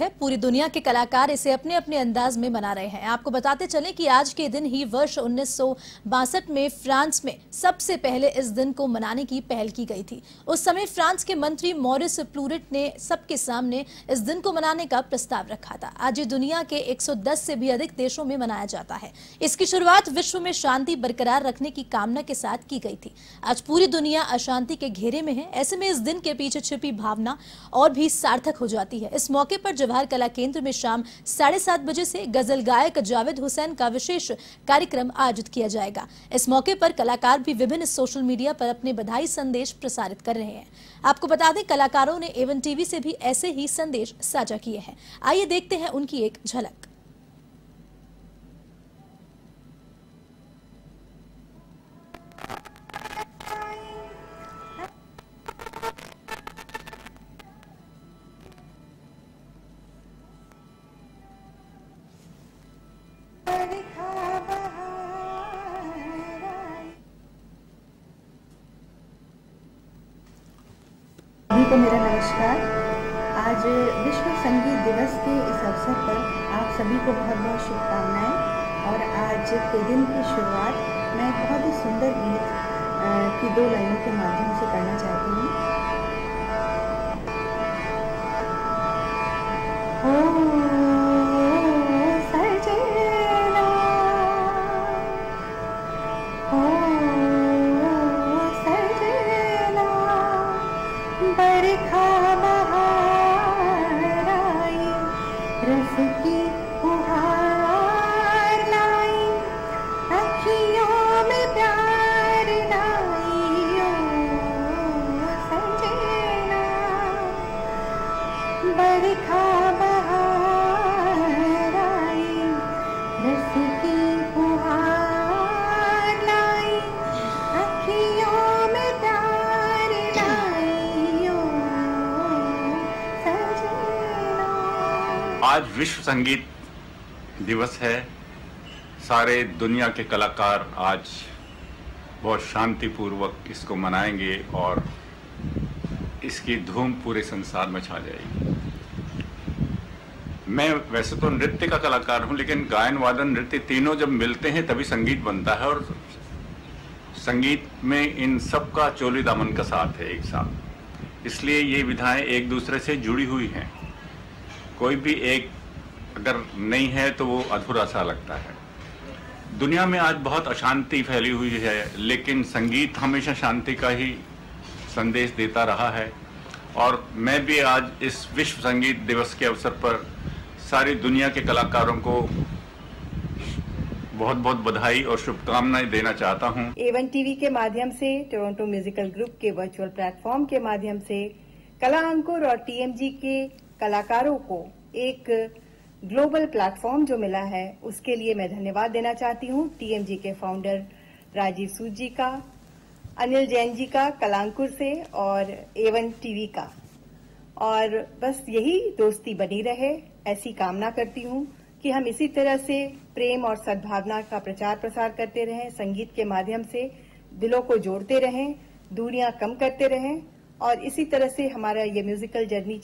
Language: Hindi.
है। पूरी दुनिया के कलाकार इसे अपने अपने अंदाज में मना रहे हैं। आपको बताते चलें कि आज के दिन ही वर्ष उन्नीस में फ्रांस में सबसे पहले इस दिन को मनाने की पहल की गई थी। उस समय फ्रांस के मंत्री मॉरिस प्लूरिट ने सबके सामने इस दिन को मनाने का प्रस्ताव रखा था। आज ये दुनिया के 110 से भी अधिक देशों में मनाया जाता है। इसकी शुरुआत विश्व में शांति बरकरार रखने की कामना के साथ की गई थी। आज पूरी दुनिया अशांति के घेरे में है। ऐसे में इस दिन के पीछे छिपी भावना और भी सार्थक हो जाती है। इस मौके पर जवाहर कला केंद्र में शाम साढ़े सात बजे से गज़ल गायक जावेद हुसैन का विशेष कार्यक्रम आयोजित किया जाएगा। इस मौके पर कलाकार भी विभिन्न सोशल मीडिया पर अपने बधाई संदेश प्रसारित कर रहे हैं। आपको बता दें, कलाकारों ने एवन टीवी से भी ऐसे ही संदेश साझा किए हैं। आइए देखते हैं उनकी एक झलक। नमस्कार। आज विश्व संगीत दिवस के इस अवसर पर आप सभी को बहुत बहुत शुभकामनाएँ और आज के दिन की शुरुआत मैं बहुत ही सुंदर गीत की दो लाइनों के माध्यम आज विश्व संगीत दिवस है। सारे दुनिया के कलाकार आज बहुत शांतिपूर्वक इसको मनाएँगे और इसकी धूम पूरे संसार में छा जाएगी। मैं वैसे तो नृत्य का कलाकार हूँ, लेकिन गायन, वादन, नृत्य तीनों जब मिलते हैं, तभी संगीत बनता है और संगीत में इन सब का चोली दामन का साथ है एक साथ। इसलिए ये विधाएँ एक दूसरे से जुड़ी हुई हैं। कोई भी एक अगर नहीं है तो वो अधूरा सा लगता है। दुनिया में आज बहुत अशांति फैली हुई है, लेकिन संगीत हमेशा शांति का ही संदेश देता रहा है। और मैं भी आज इस विश्व संगीत दिवस के अवसर पर सारी दुनिया के कलाकारों को बहुत बहुत बधाई और शुभकामनाएँ देना चाहता हूँ। एवन टीवी के माध्यम से टोरंटो म्यूजिकल ग्रुप के वर्चुअल प्लेटफॉर्म के माध्यम से, कला अंकुर और टीएमजी के कलाकारों को एक ग्लोबल प्लेटफॉर्म जो मिला है, उसके लिए मैं धन्यवाद देना चाहती हूँ। टीएमजी के फाउंडर राजीव सूद जी का, अनिल जैन जी का कलांकुर से और एवन टीवी का। और बस यही दोस्ती बनी रहे, ऐसी कामना करती हूँ कि हम इसी तरह से प्रेम और सद्भावना का प्रचार प्रसार करते रहें, संगीत के माध्यम से दिलों को जोड़ते रहें, दूरियाँ कम करते रहें और इसी तरह से हमारा ये म्यूजिकल जर्नी